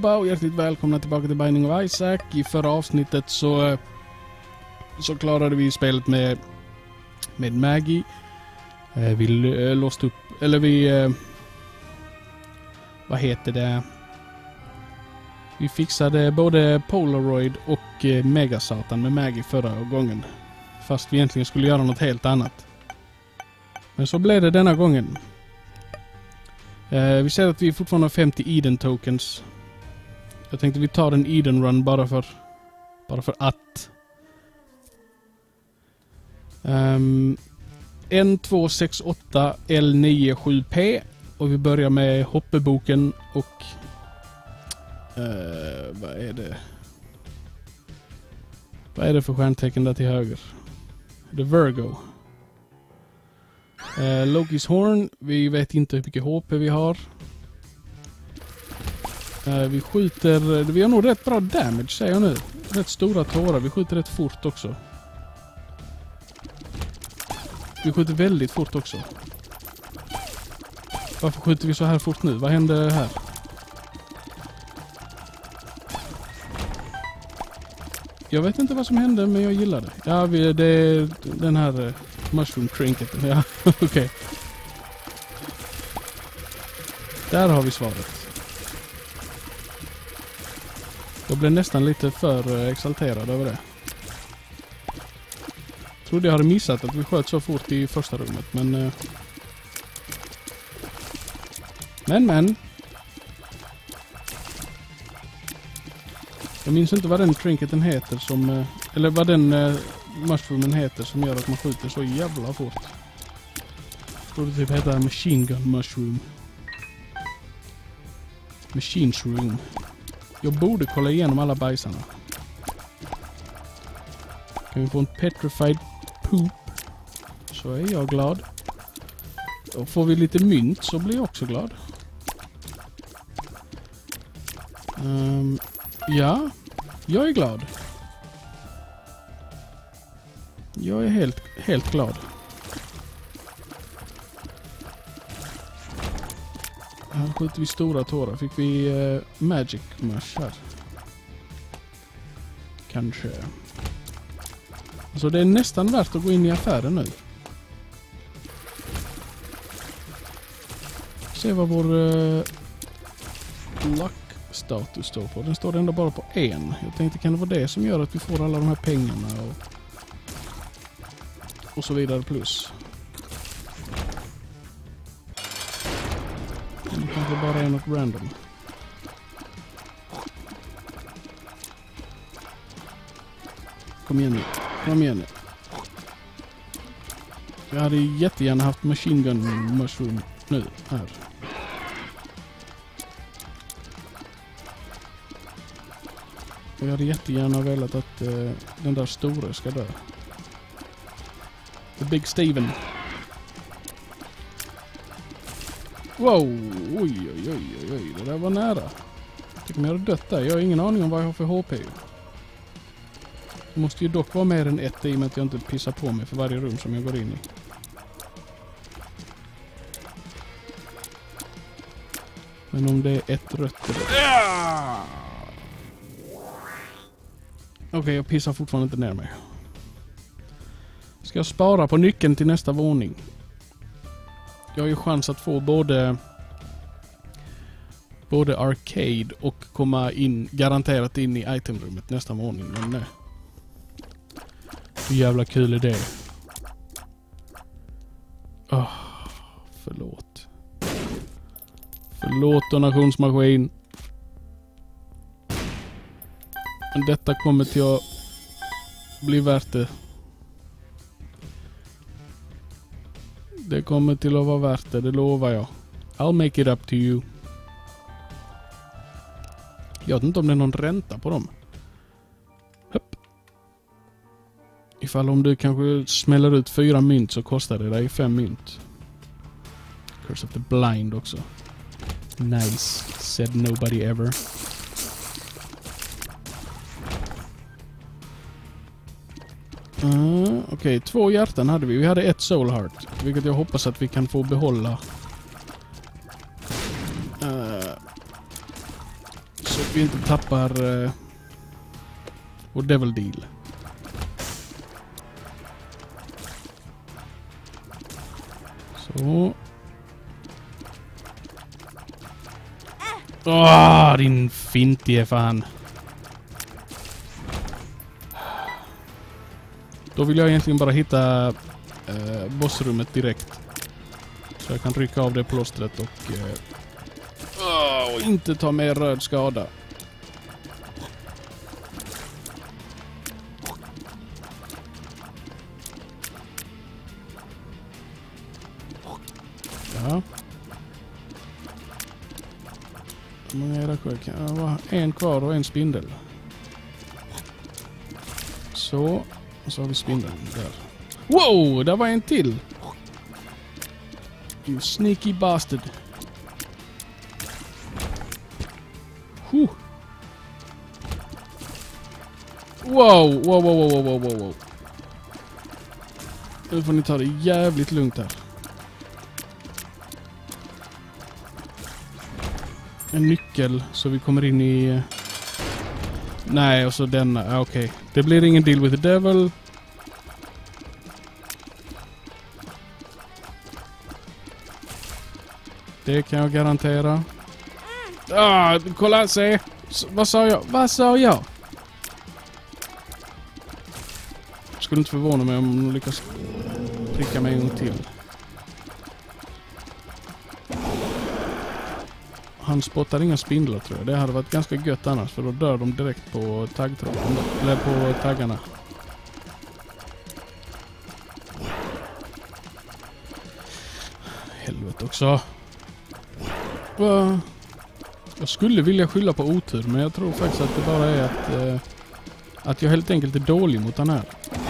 Allihopa och hjärtligt välkomna tillbaka till Binding of Isaac. I förra avsnittet så, så klarade vi spelet med, med Maggie. Eh, vi eh, låste upp, eller vi... Eh, vad heter det? Vi fixade både Polaroid och Megasatan med Maggie förra gången. Fast vi egentligen skulle göra något helt annat. Men så blev det denna gången. Vi ser att vi fortfarande har 50 Eden tokens. Jag tänkte vi tar en Eden run bara för... Bara för att. Um, N268 L97P. Och vi börjar med hoppeboken och... Uh, vad är det? Vad är det för stjärntecken där till höger? The Virgo. Uh, Lokis Horn. Vi vet inte hur mycket HP vi har. Eh, vi skjuter... Eh, vi har nog rätt bra damage säger jag nu. Rätt stora tårar. Vi skjuter rätt fort också. Vi skjuter väldigt fort också. Varför skjuter vi så här fort nu? Vad hände här? Jag vet inte vad som hände men jag gillar det. Ja, vi, det är den här eh, mushroom trinketen. Ja, okej. Där har vi svaret. Blev nästan lite för eh, exalterad över det. Trodde jag hade missat att vi sköt så fort i första rummet, men... Eh, men, men. Jag minns inte vad den trinketen heter som... Eh, eller vad den mushroomen heter som gör att man skjuter så jävla fort. Jag tror det typ heter machine gun mushroom. Machine shroom. Jag borde kolla igenom alla bajsarna. Kan vi få en petrified poop så är jag glad. Och får vi lite mynt så blir jag också glad. Um, ja, jag är glad. Jag är helt, helt glad. Här skjuter vi stora tårar. Fick vi eh, Magic Mush här? Kanske. Så det är nästan värt att gå in i affären nu. Se vad vår uh, luck status står på. Den står ändå bara på en. Jag tänkte kan det vara det som gör att vi får alla de här pengarna och, och så vidare plus. Helt random. Kom igen nu. Kom igen nu. Jag hade jättegärna haft machine gun mushroom nu. Här. Och jag hade jättegärna velat att uh, den där stora ska dö. The Big Steven. Wow! Oj, oj, oj, oj, oj. Det där var nära. Tänk om jag hade dött där. Jag har ingen aning om vad jag har för HP. Det måste ju dock vara mer än ett i och med att jag inte pissar på mig för varje rum som jag går in i. Men om det är ett rött eller... Ja! Okej, jag pissar fortfarande inte ner mig. Ska jag spara på nyckeln till nästa våning? Jag har ju chans att få både både arcade och komma in garanterat in i itemrummet nästa våning. Men nej. Hur jävla kul är det? Oh, förlåt. Förlåt donationsmaskin. Men detta kommer till att bli värt det. Det kommer till att vara värt det, det lovar jag. I'll make it up to you. Jag vet inte om det är någon ränta på dem. Hopp. Ifall om du kanske smäller ut fyra mynt så kostar det dig fem mynt. Curse of the blind också. Nice. Said nobody ever. Uh, Okej, två hjärtan hade vi. Vi hade ett soul heart. Vilket jag hoppas att vi kan få behålla. Uh, vi inte tappar uh, vår Devil Deal. Så. Åh, din fintige fan. Då vill jag egentligen bara hitta eh, bossrummet direkt. Så jag kan rycka av det plåstret och, eh, ah, och inte ta mer röd skada. Ja. Hur många är det kvar? En kvar och en spindel? Så. Och så har vi spindeln där. Wow! Där var en till! You sneaky bastard. Huh. Wow, wow, wow, wow, wow, wow, wow. Nu får ni ta det jävligt lugnt här. En nyckel så vi kommer in i... Eh, Nej, och så denna. Ah, Okej. Okay. Det blir ingen deal with the devil. Det kan jag garantera. Ah, kolla, se! S vad sa jag? Vad sa jag? Skulle inte förvåna mig om de lyckas pricka mig en gång till. Han spottar inga spindlar tror jag. Det hade varit ganska gött annars för då dör de direkt på taggtråden. Eller på taggarna. Helvete också. Jag skulle vilja skylla på otur men jag tror faktiskt att det bara är att, eh, att jag helt enkelt är dålig mot den här.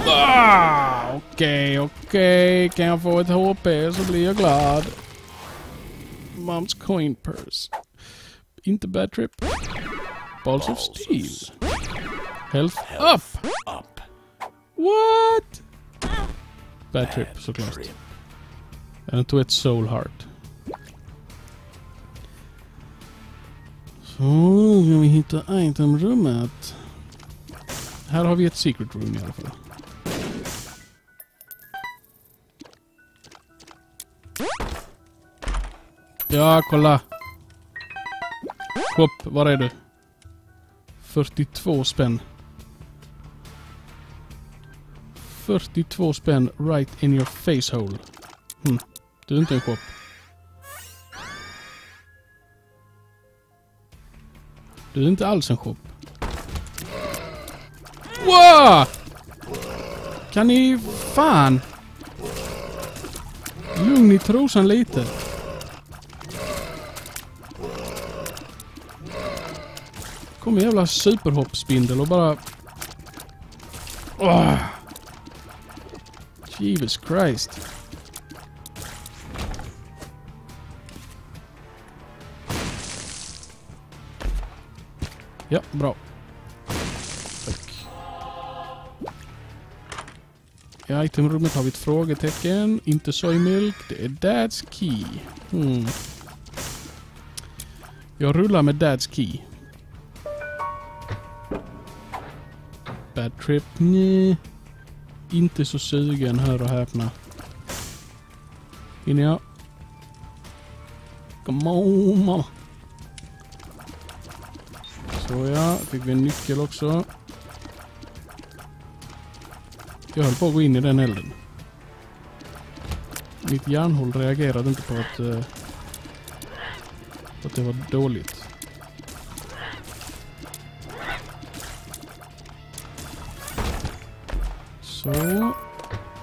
Ah, okej, okay, okej. Okay. Kan jag få ett HP så blir jag glad. Moms coin purse. Inte bad trip. Balls of steel. Health up! up. What? Bad trip såklart. Den tog ett soul heart. Så, ska vi hitta itemrummet. Här har vi ett secret room i alla fall. Ja, kolla. Shop, var är du? 42 spänn. 42 spänn right in your face hole. Hm. Du är inte en shop. Du är inte alls en shop. Wow! Kan ni fan... Lugn i trosan lite. Kom en jävla superhoppspindel och bara... Oh. Jesus Christ. Ja, bra. Tack. I itemrummet har vi ett frågetecken. Inte sojmjölk. Det är Dad's Key. Hmm. Jag rullar med Dad's Key. Bad Trip? Nej. Inte så sugen, hör och häpna. Hinner jag? Come on, mamma. Så ja, fick vi en nyckel också. Jag höll på att gå in i den elden. Mitt järnhål reagerade inte på att, uh, på att det var dåligt. Så.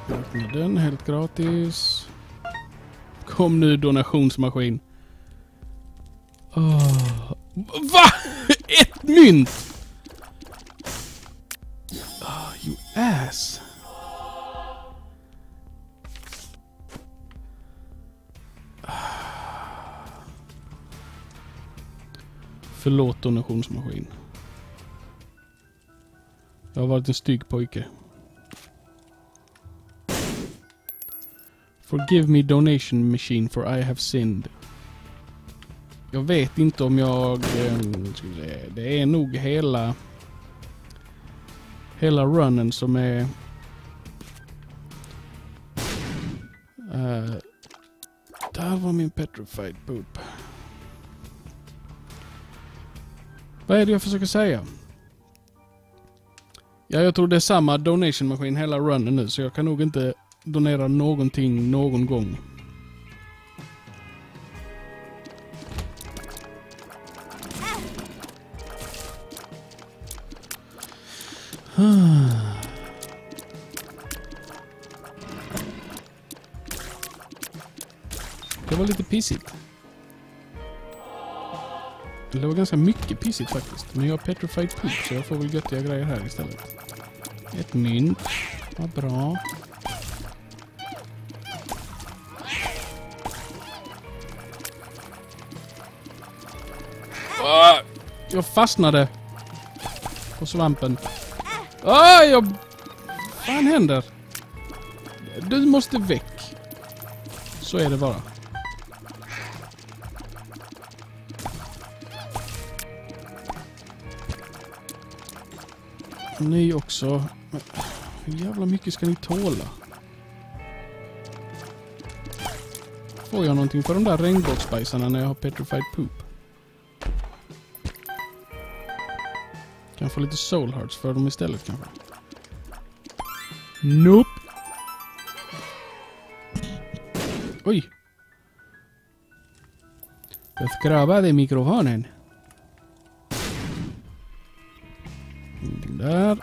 Öppna den helt gratis. Kom nu donationsmaskin. Oh. Va? Ett mynt! Oh, you ass. Ah. Förlåt donationsmaskin. Jag har varit en stygg pojke. Forgive me donation machine for I have sinned. Jag vet inte om jag... Ehm, det är nog hela... Hela runnen som är... Uh, där var min petrified poop. Vad är det jag försöker säga? Ja, jag tror det är samma donation maskin hela runnen nu, så jag kan nog inte donera någonting någon gång. Det var lite pissigt. Det var ganska mycket pissigt faktiskt. Men jag har petrified poop så jag får väl göttiga grejer här istället. Ett mynt. Vad bra. Jag fastnade. På svampen. Ah, jag... Vad fan händer? Du måste väck. Så är det bara. Ni också. Men Hur jävla mycket ska ni tåla? Får jag någonting för de där regnbågsbajsarna när jag har petrified poop? Kan jag få lite soul hearts för dem istället kanske? Nope. Oj. Jag skrabbade mikrofonen. Där.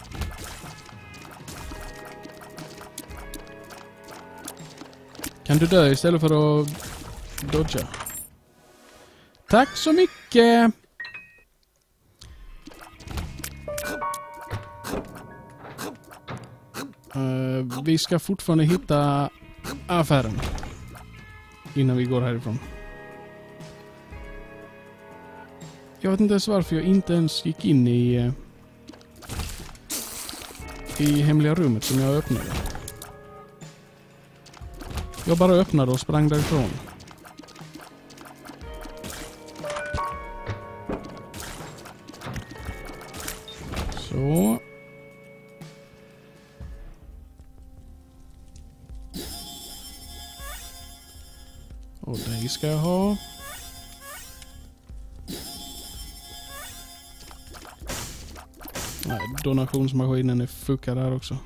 Kan du dö istället för att dodga? Tack så mycket! Uh, vi ska fortfarande hitta affären. Innan vi går härifrån. Jag vet inte ens varför jag inte ens gick in i... Eh, I hemliga rummet som jag öppnade. Jag bara öppnade och sprang därifrån. Så. Donationsmaskinen är fuckad här också.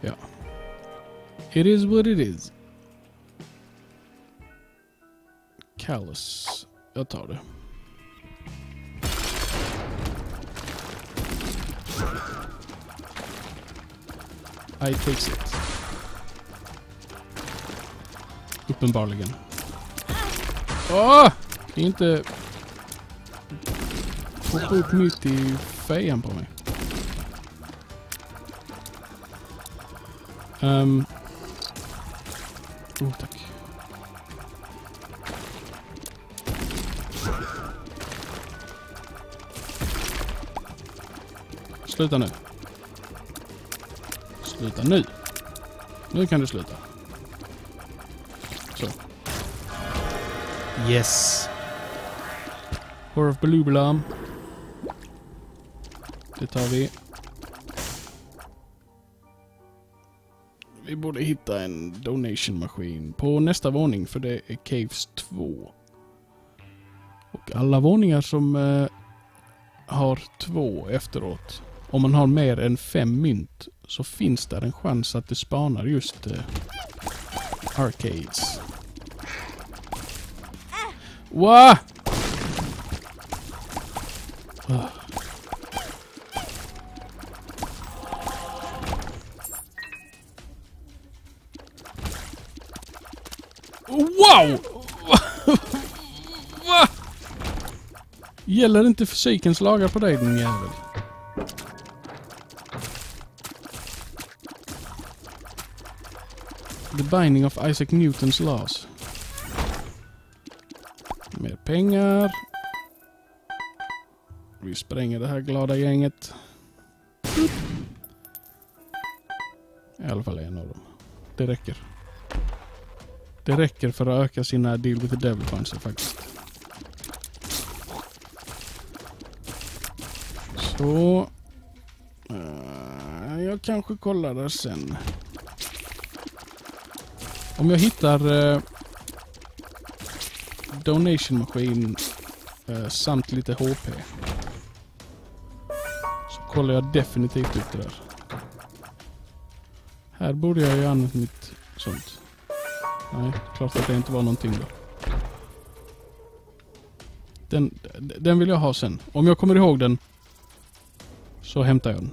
Ja. It is what it is. Callus. Jag tar det. I takes it. Uppenbarligen. Åh! Inte... Hoppa upp mitt i fejan på mig. Um. Oh, tack. Sluta nu. Sluta nu. Nu kan du sluta. Yes. Horror of Belubelam. Det tar vi. Vi borde hitta en donation-maskin på nästa våning för det är Caves 2. Och alla våningar som eh, har två efteråt, om man har mer än fem mynt så finns där en chans att det spanar just eh, arcades. Wow! Ah. Wow! Va? Gäller inte fysikens lagar på dig din jävel? The binding of Isaac Newtons laws. Pengar. Vi spränger det här glada gänget. I alla fall en av dem. Det räcker. Det räcker för att öka sina deal with the devil chanser faktiskt. Så... Uh, jag kanske kollar där sen. Om jag hittar uh, donation maskin eh, samt lite HP. Så kollar jag definitivt upp det där. Här borde jag ju använt mitt sånt. Nej, klart att det inte var någonting då. Den, den vill jag ha sen. Om jag kommer ihåg den så hämtar jag den.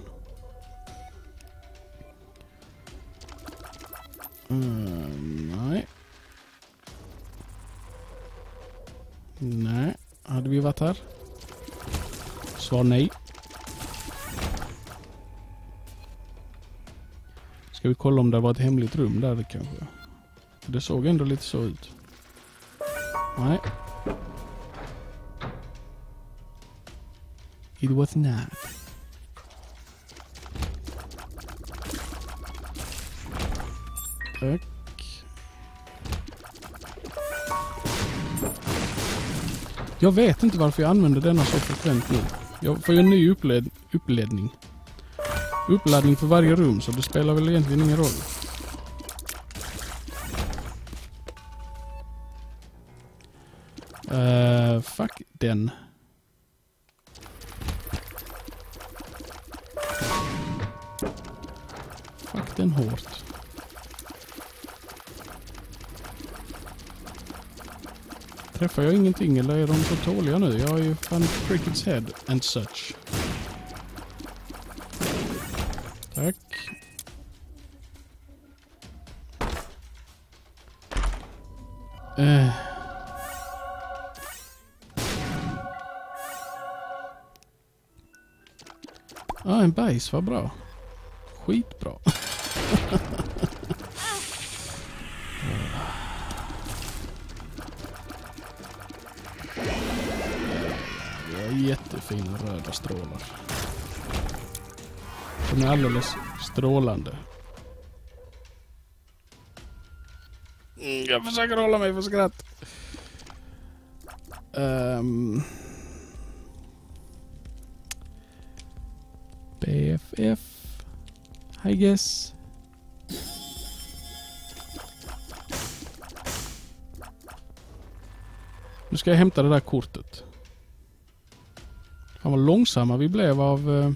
Nej. Hade vi varit här? Svar nej. Ska vi kolla om det var ett hemligt rum där kanske? Det såg ändå lite så ut. Nej. It was not. Tack. Jag vet inte varför jag använder denna så frekvent nu. Jag får ju en ny uppled uppledning. Uppladdning för varje rum så det spelar väl egentligen ingen roll. Uh, fuck den. Träffar jag ingenting eller är de så tåliga nu? Jag har ju fan crickets head and such. Tack. Eh. ah, en bajs, vad bra. Skitbra. jättefina röda strålar. De är alldeles strålande. Mm, jag försöker hålla mig för skratt. Um, BFF, I guess. Nu ska jag hämta det där kortet. Fan vad långsamma vi blev av... Uh,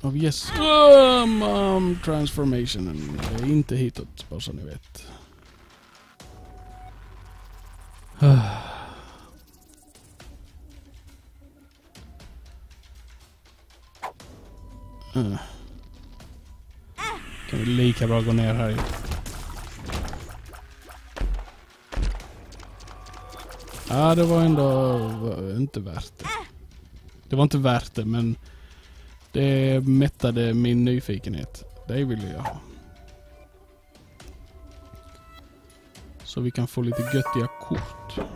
av yes... Um, um, transformationen. Det är inte hitåt, bara så ni vet. Uh. Kan vi lika bra gå ner här Ja, det var ändå inte värt det. Det var inte värt det, men det mättade min nyfikenhet. Det ville jag ha. Så vi kan få lite göttiga kort.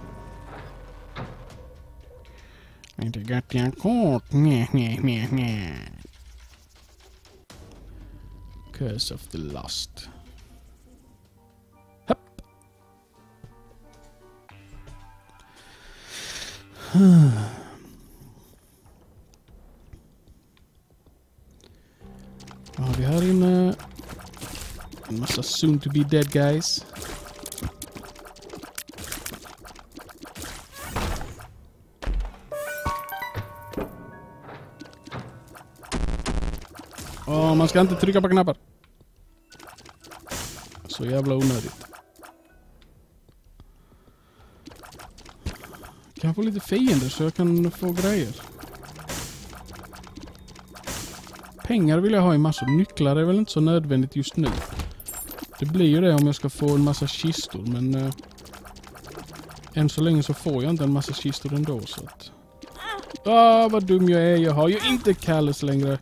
Lite göttiga kort. Nej. Curse of the Lust. Vad har vi här inne? En massa soon to be dead guys. Åh, man ska inte trycka på knappar. Så jävla onödigt. Kan jag få lite fiender så jag kan få grejer? Pengar vill jag ha i massor. Nycklar är väl inte så nödvändigt just nu. Det blir ju det om jag ska få en massa kistor men... Eh, än så länge så får jag inte en massa kistor ändå så att... Ah, vad dum jag är. Jag har ju inte Kalles längre.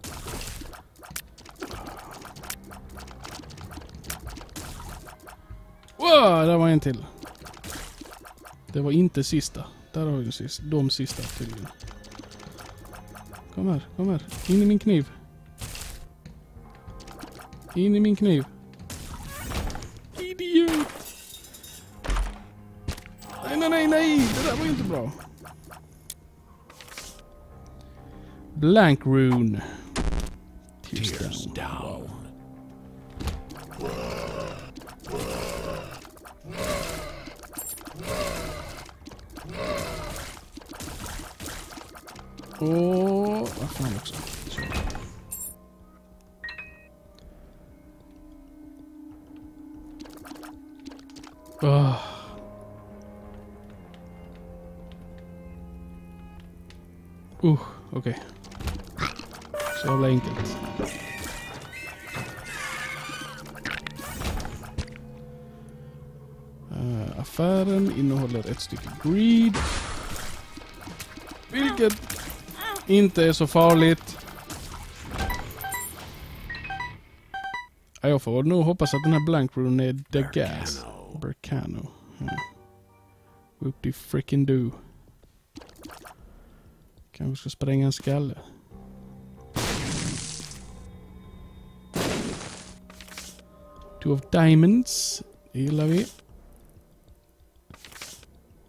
Wow, där var en till. Det var inte sista. Där har vi sist, de sista tydligen. Kom här, kom här. In i min kniv. In i min kniv. Idiot! Nej, nej, nej, nej! Det där var ju inte bra. Blank rune. Tears down. Wow. Och... Vad fan också. Så. Oh. Uh, okej. Okay. Så jävla enkelt. Uh, affären innehåller ett stycke greed. Vilket inte är så farligt. Jag får nog hoppas att den här blank rune är the gas. Bercano. Mm. Whoopty-freaking-do. Kanske ska spränga en skalle. Two of diamonds. Det gillar vi.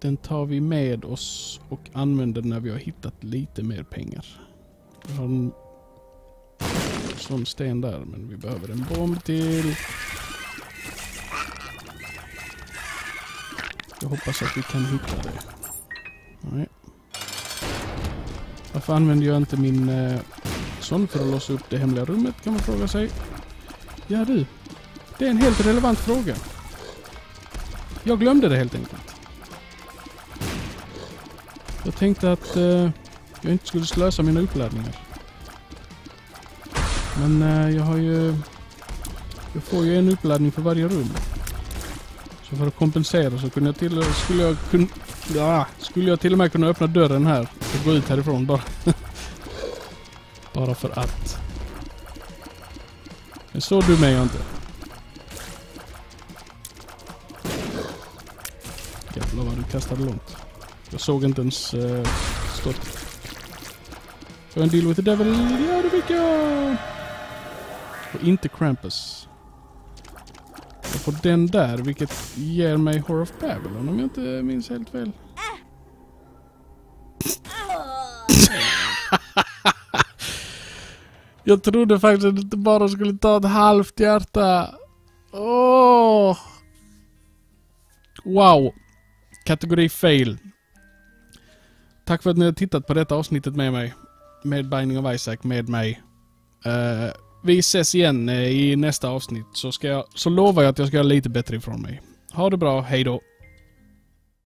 Den tar vi med oss och använder när vi har hittat lite mer pengar. Vi har en sån sten där, men vi behöver en bomb till. Jag hoppas att vi kan hitta det. Nej. Varför använder jag inte min eh, sån för att låsa upp det hemliga rummet kan man fråga sig. Ja du, det är en helt relevant fråga. Jag glömde det helt enkelt. Jag tänkte att eh, jag inte skulle slösa mina uppladdningar. Men eh, jag har ju... Jag får ju en uppladdning för varje rum. Så för att kompensera så kunde jag till, skulle jag kun, ja, skulle jag till och med kunna öppna dörren här och gå ut härifrån bara. bara för att. Men så dum är jag inte. Jävlar vad du kastade långt. Jag såg inte ens eh, uh, stått. Får jag en deal with the devil? Ja, det fick jag! Och inte Krampus. Jag får den där, vilket ger mig Horror of Babylon om jag inte minns helt fel. jag trodde faktiskt att det bara skulle ta ett halvt hjärta. Åh! Oh. Wow. Kategori fail. Tack för att ni har tittat på detta avsnittet med mig. Med Binding of Isaac, med mig. Uh, vi ses igen eh, i nästa avsnitt så, ska jag, så lovar jag att jag ska göra lite bättre ifrån mig. Ha det bra, hejdå.